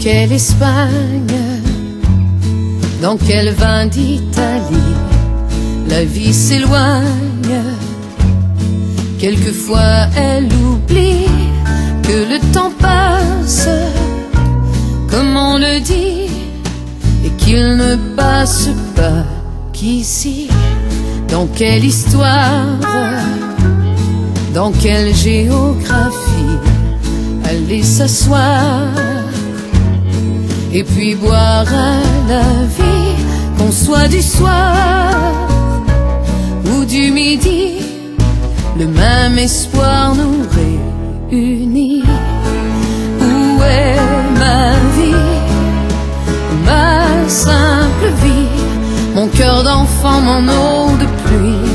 quelle Espagne, dans quel vin d'Italie, la vie s'éloigne. Quelquefois elle oublie que le temps passe, comme on le dit, et qu'il ne passe pas qu'ici, dans quelle histoire, dans quelle géographie, aller s'asseoir? Et puis boire à la vie, qu'on soit du soir ou du midi, le même espoir nous réunit. Où est ma vie, ma simple vie, mon cœur d'enfant, mon eau de pluie?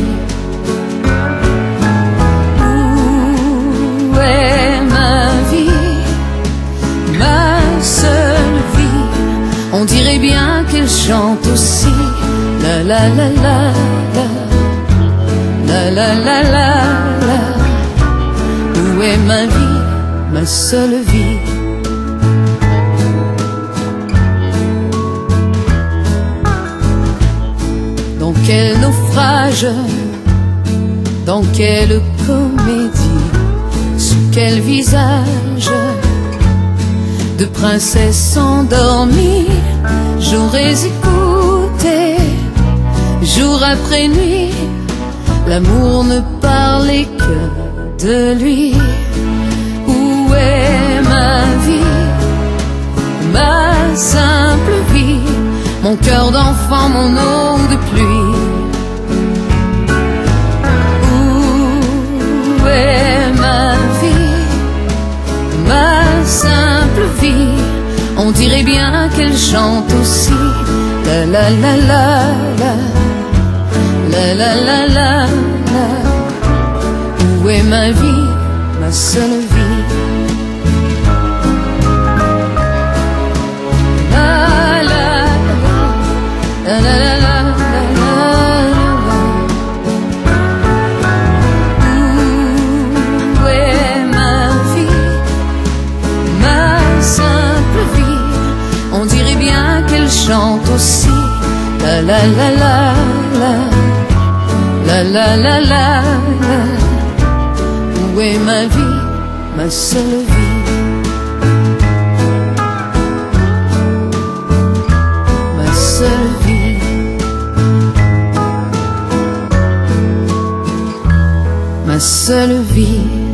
On dirait bien qu'elle chante aussi. La la la la la. La la la la la. Où est ma vie, ma seule vie? Dans quel naufrage, dans quelle comédie, sous quel visage? De princesse endormie, j'aurais écouté jour après nuit, l'amour ne parlait que de lui. Où est ma vie, ma simple vie, mon cœur d'enfant, mon eau de pluie? On dirait bien qu'elle chante aussi. La la la la la. La la la la la. Où est ma vie, ma seule vie? La la la la la. La la la. Où est ma vie, ma seule vie? Ma seule vie. Ma seule vie.